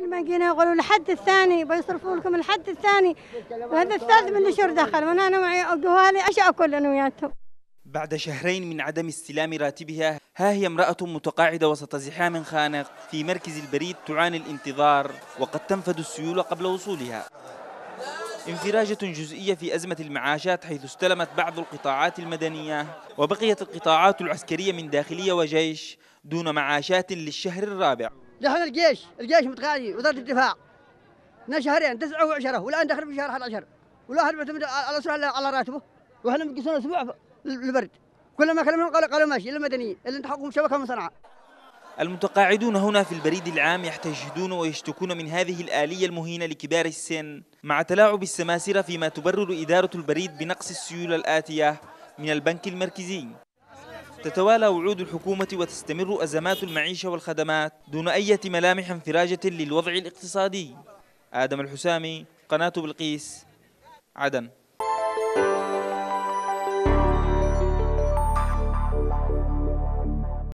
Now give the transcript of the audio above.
كل ما جينا يقولوا الحد الثاني بيصرفوا لكم الحد الثاني. وهذا الثالث من شهور دخل وأنا أنا معي اقوالي إيش اكل أنا وياهم بعد شهرين من عدم استلام راتبها ها هي امرأة متقاعدة وسط زحام خانق في مركز البريد تعاني الانتظار وقد تنفد السيولة قبل وصولها. انفراجة جزئية في أزمة المعاشات حيث استلمت بعض القطاعات المدنية وبقيت القطاعات العسكرية من داخلية وجيش دون معاشات للشهر الرابع. دخل الجيش الجيش متقاعدين وزارة الدفاع. لنا شهرين تسعة وعشرة والآن دخل في شهر 11 والواحد معتمد على على راتبه. وإحنا مقيسون أسبوع البرد كل ما كلمنا قالوا قالوا ماشي إلا المدنيين اللي انتحقوا شبكة من صنعاء المتقاعدون هنا في البريد العام يحتشدون ويشتكون من هذه الآلية المهينة لكبار السن. مع تلاعب السماسرة فيما تبرر إدارة البريد بنقص السيولة الآتية من البنك المركزي. تتوالى وعود الحكومة وتستمر أزمات المعيشة والخدمات دون أي ملامح انفراجة للوضع الاقتصادي. آدم الحسامي قناة بلقيس عدن.